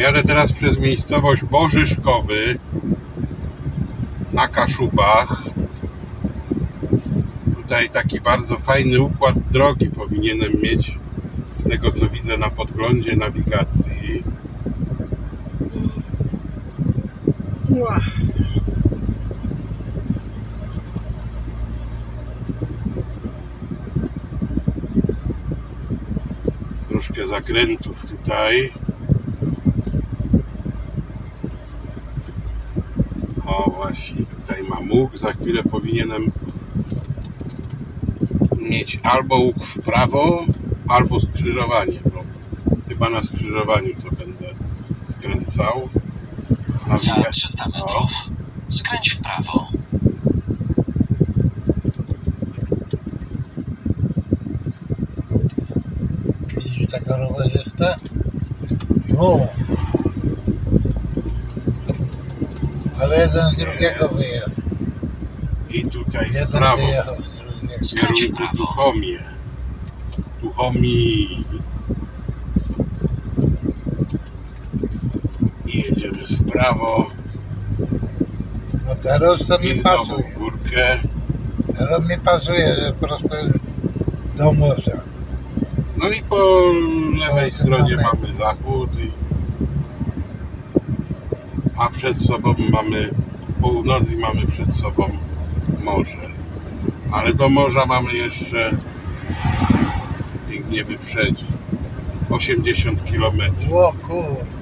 Jadę teraz przez miejscowość Bożyszkowy na Kaszubach. Tutaj taki bardzo fajny układ drogi powinienem mieć z tego co widzę na podglądzie nawigacji. Troszkę zakrętów tutaj. O właśnie, tutaj mam łuk. Za chwilę powinienem mieć albo łuk w prawo, albo skrzyżowanie. No, chyba na skrzyżowaniu to będę skręcał. Za Nawiga- 300 O, metrów skręć w prawo. Widzisz tego rowerzystę? O! Ale jeden z drugiego wyjechał. I tutaj w Jeden prawo. wyjechał z drugiego. w kierunku. Tuchomie. Tuchomi. I jedziemy w prawo No teraz to i mi znowu pasuje. w górkę. Teraz mi pasuje, że prosto do morza. No i po lewej mamy. mamy zachód, i... a przed sobą mamy północ i mamy przed sobą morze. Ale do morza mamy jeszcze, nikt nie wyprzedzi, 80 km. O kur...